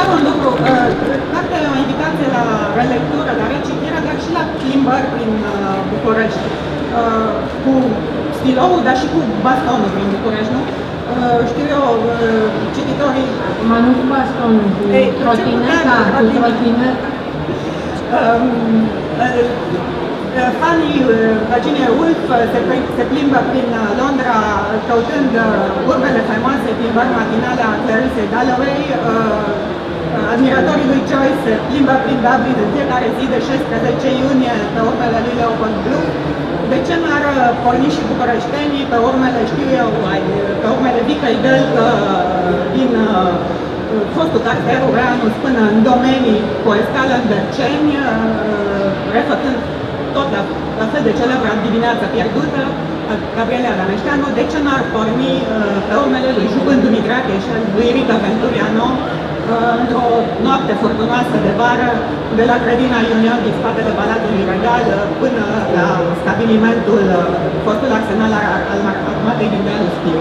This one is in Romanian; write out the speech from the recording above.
doar un lucru. Uh, Cartea e o invitație la relectură, la recitire, dar și la plimbări prin uh, București. Uh, cu stiloul, dar și cu bastonul prin București, nu? Știu eu, cititorii... Mă nu cu bastonul, cu trotineta, cu trotineta. Um, fanii Virginia Woolf se plimbă prin Londra căutând urbele faimoase din matinale a Clarice Dalloway, Admiratorii lui Joyce se plimbă prin Dublin în fiecare zi de 16 iunie pe urmele lui Leopold Bloom. De ce nu ar porni și bucureștenii pe urmele, știu eu, pe urmele Vicăi Deltă din fostul cartier Ureanus până în domenii cu o escală în Berceni, refăcând tot la, la fel de celebră dimineața pierdută, Gabriela Rameșteanu, de ce n-ar porni uh, pe urmele lui Jucân Dumitrache și al lui Rita Venturiano uh, într-o noapte furtunoasă de vară, de la grădina Union din spatele Palatului Regal până la stabilimentul, fostul arsenal al armatei din Dealuspiu.